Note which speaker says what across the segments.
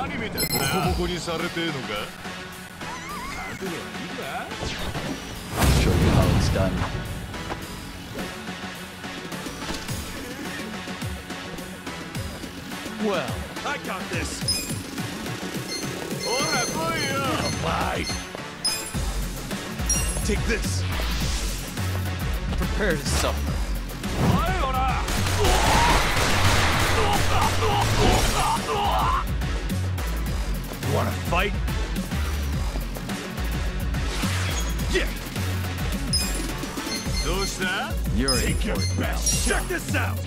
Speaker 1: 何見てんだボコボコにされてえのか勝てりゃいいか
Speaker 2: I'll show you how it's done.
Speaker 1: Well, I got this. ほら来いよ
Speaker 2: Bye.
Speaker 1: Take this.
Speaker 2: Prepare to suffer.
Speaker 1: おいほら Want to fight? Yeah.
Speaker 2: You're
Speaker 1: Take your best. Check this out.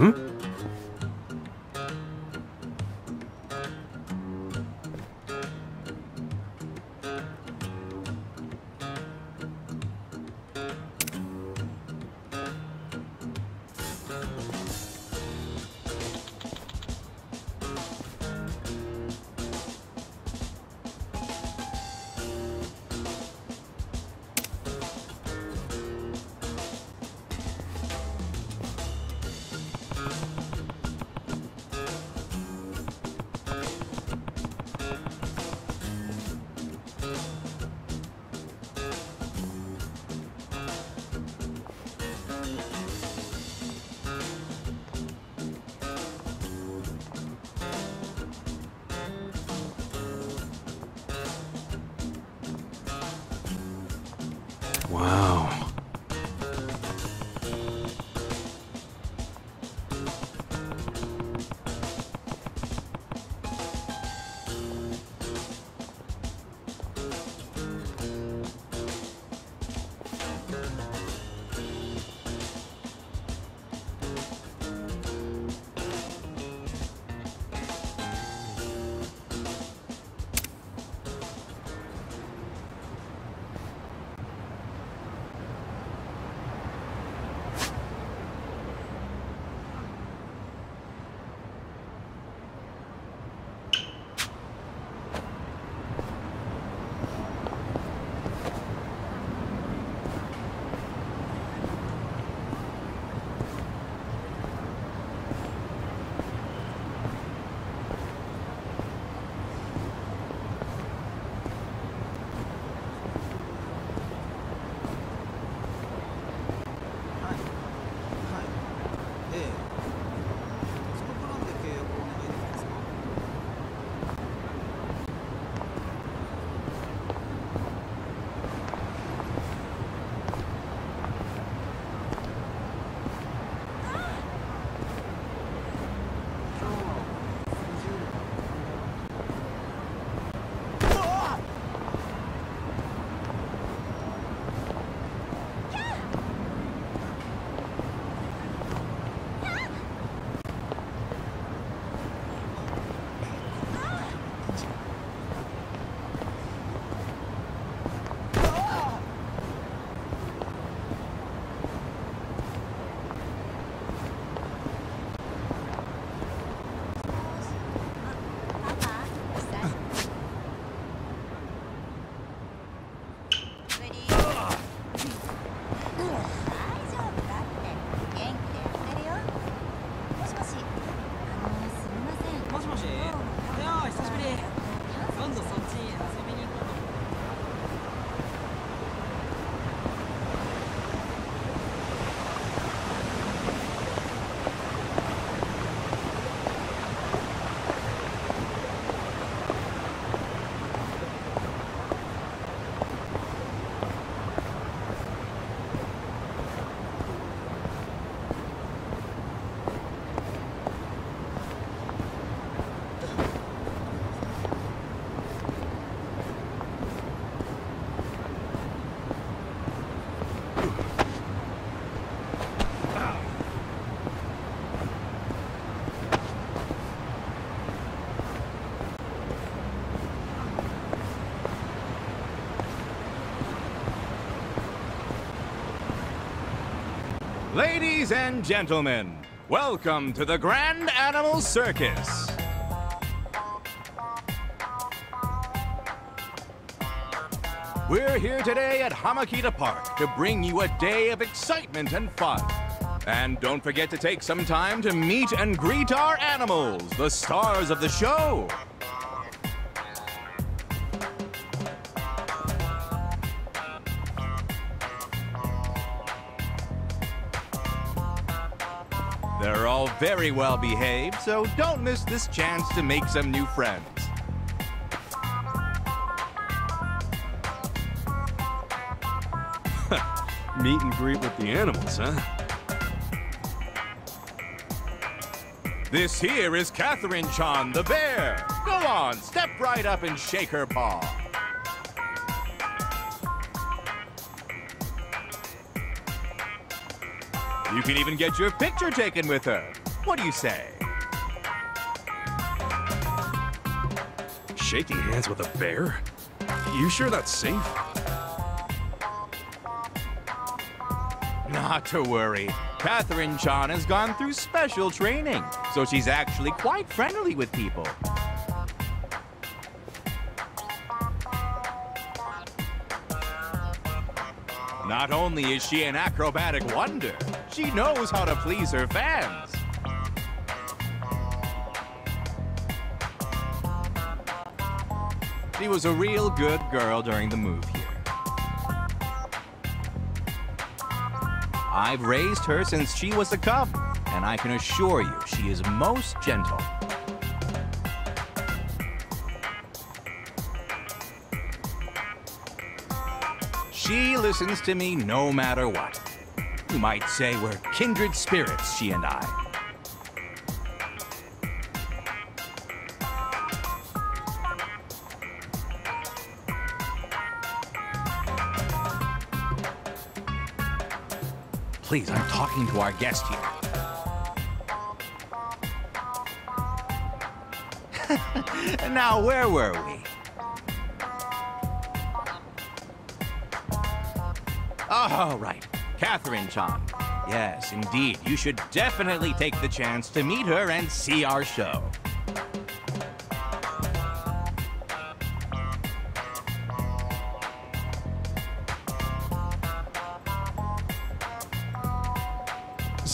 Speaker 3: Wow.
Speaker 4: Ladies and gentlemen, welcome to the Grand Animal Circus. We're here today at Hamakita Park to bring you a day of excitement and fun. And don't forget to take some time to meet and greet our animals, the stars of the show. Very well behaved, so don't miss this chance to make some new friends.
Speaker 1: Meet and greet with the animals, huh?
Speaker 4: This here is Catherine Chan the bear. Go on, step right up and shake her paw. You can even get your picture taken with her. What do you say?
Speaker 1: Shaking hands with a bear? You sure that's safe?
Speaker 4: Not to worry. Catherine Chan has gone through special training, so she's actually quite friendly with people. Not only is she an acrobatic wonder, she knows how to please her fans. She was a real good girl during the move here. I've raised her since she was a cub, and I can assure you she is most gentle. She listens to me no matter what. You might say we're kindred spirits, she and I. Please, I'm talking to our guest here. now, where were we? Oh, right. Catherine Chan. Yes, indeed. You should definitely take the chance to meet her and see our show.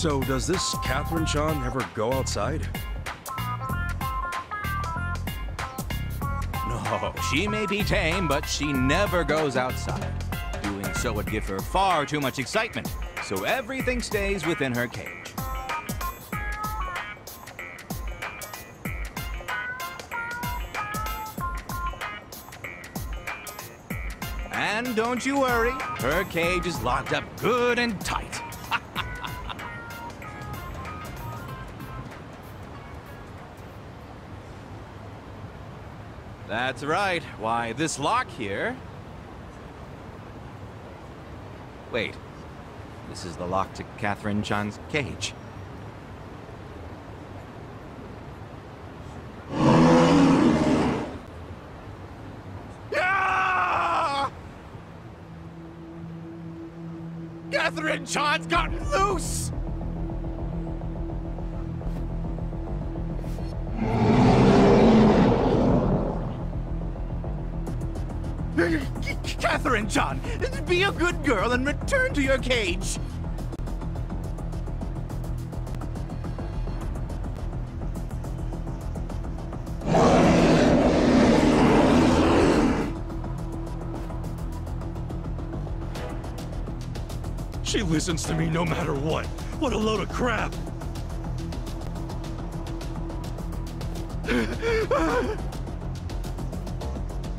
Speaker 1: So, does this Catherine Chan ever go outside?
Speaker 4: No, she may be tame, but she never goes outside. Doing so would give her far too much excitement, so everything stays within her cage. And don't you worry, her cage is locked up good and tight. That's right. Why, this lock here... Wait. This is the lock to Catherine Chan's cage. Ah! Catherine Chan's gotten loose! Catherine Chan, be a good girl and return to your cage.
Speaker 1: She listens to me no matter what. What a load of crap!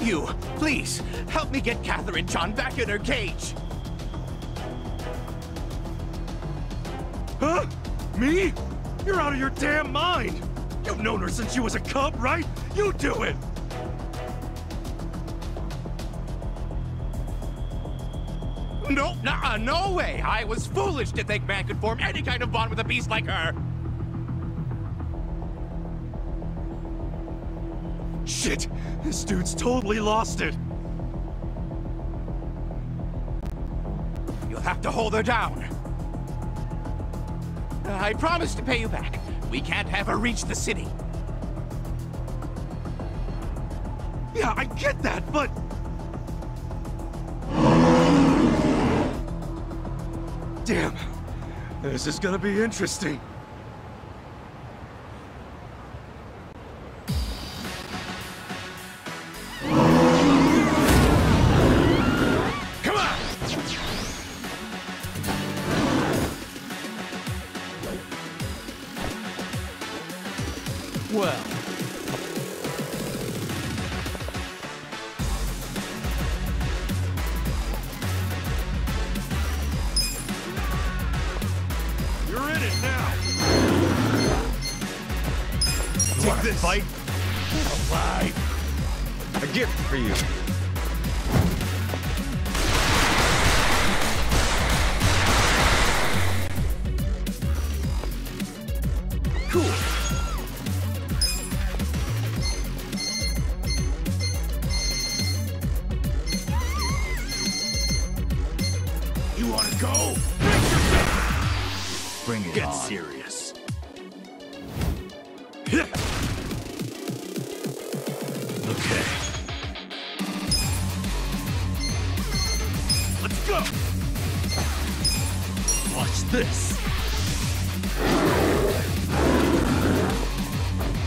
Speaker 4: You, please, help me get Catherine Chan back in her cage.
Speaker 1: Huh? Me? You're out of your damn mind! You've known her since she was a cub, right? You do it!
Speaker 4: No, nah, uh, no way. I was foolish to think man could form any kind of bond with a beast like her.
Speaker 1: Shit! This dude's totally lost it!
Speaker 4: You'll have to hold her down. I promise to pay you back. We can't have her reach the city.
Speaker 1: Yeah, I get that, but... Damn. This is gonna be interesting.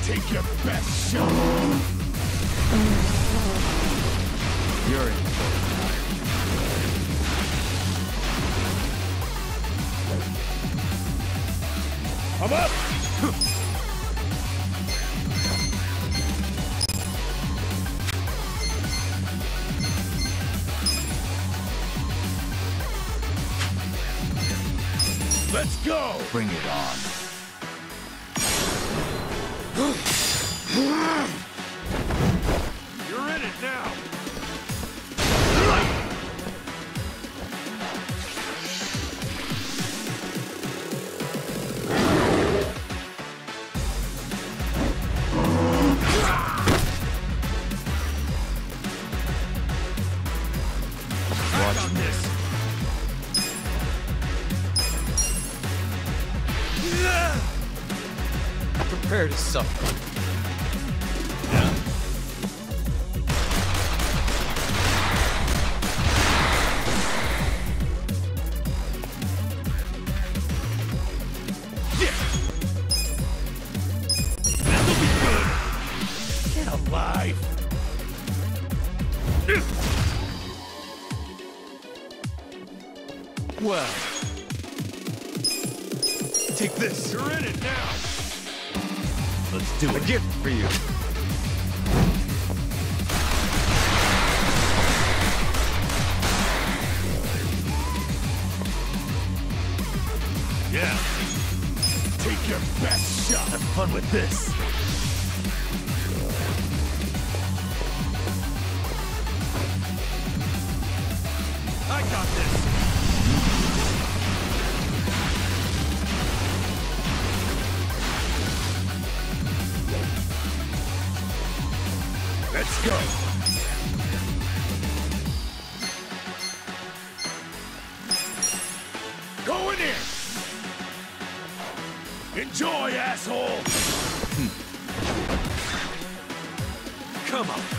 Speaker 5: Take
Speaker 1: your best shot!
Speaker 2: You're in.
Speaker 1: I'm up! Let's go!
Speaker 2: Bring it on.
Speaker 1: You're in it now! Watch this!
Speaker 2: Prepare to suffer.
Speaker 5: Well. Take this.
Speaker 1: You're in it now!
Speaker 5: Let's do it. A gift for you.
Speaker 1: Yeah. Take your best shot. Have fun with this. Let's go. Going in. Enjoy, asshole! Come on.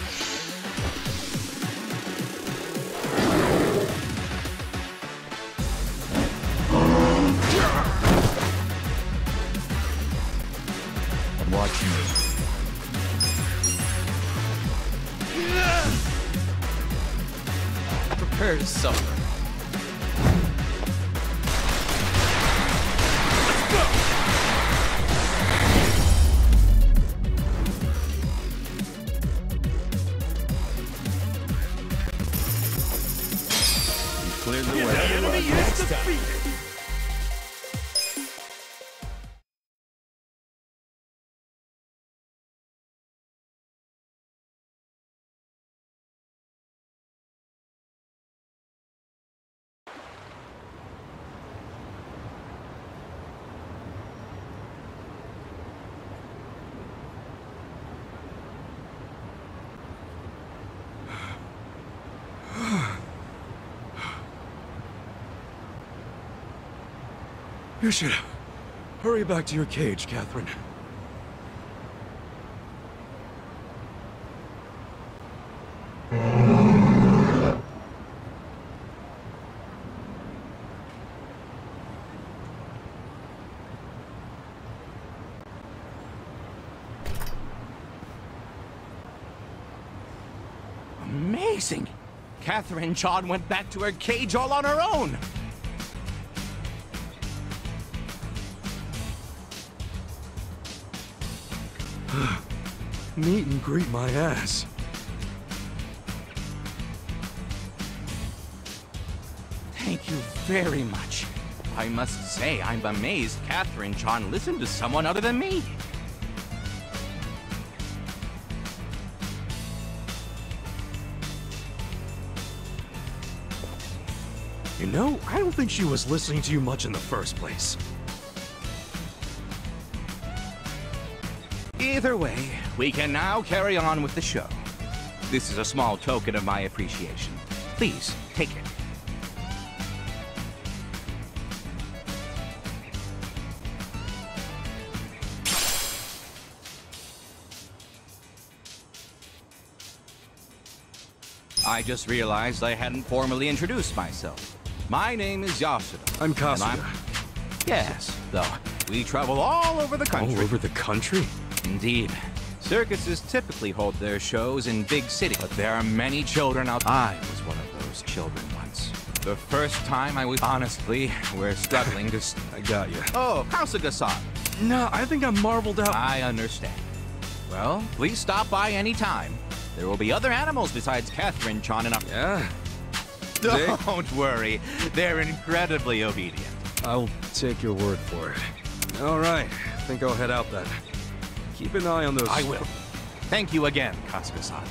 Speaker 2: You
Speaker 1: should Hurry back to your cage, Catherine.
Speaker 4: Amazing! Catherine Chan went back to her cage all on her own!
Speaker 1: Meet and greet my ass.
Speaker 4: Thank you very much. I must say, I'm amazed Catherine Chan listened to someone other than me.
Speaker 1: You know, I don't think she was listening to you much in the first place.
Speaker 4: Either way, we can now carry on with the show. This is a small token of my appreciation. Please, take it. I just realized I hadn't formally introduced myself. My name is Yasuda.
Speaker 1: I'm
Speaker 4: and
Speaker 1: Kasuga.
Speaker 4: Yes, though. We travel all over the country.
Speaker 1: All over the country?
Speaker 4: Indeed. Circuses typically hold their shows in big cities, but there are many children out I was one of those children once. The first time I was... Honestly, we're struggling to...
Speaker 1: I got you.
Speaker 4: Oh, Kasuga-san.
Speaker 1: No, I think I'm marveled out.
Speaker 4: I understand. Well, please stop by any time. There will be other animals besides Catherine Chan and...
Speaker 1: yeah?
Speaker 4: Don't worry. They're incredibly obedient.
Speaker 1: I'll take your word for it. All right, I think I'll head out then. Keep an eye on those.
Speaker 4: I will. Thank you again, Kasuga-san.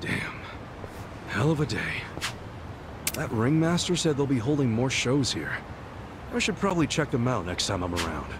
Speaker 1: Damn. Hell of a day. That ringmaster said they'll be holding more shows here. I should probably check them out next time I'm around.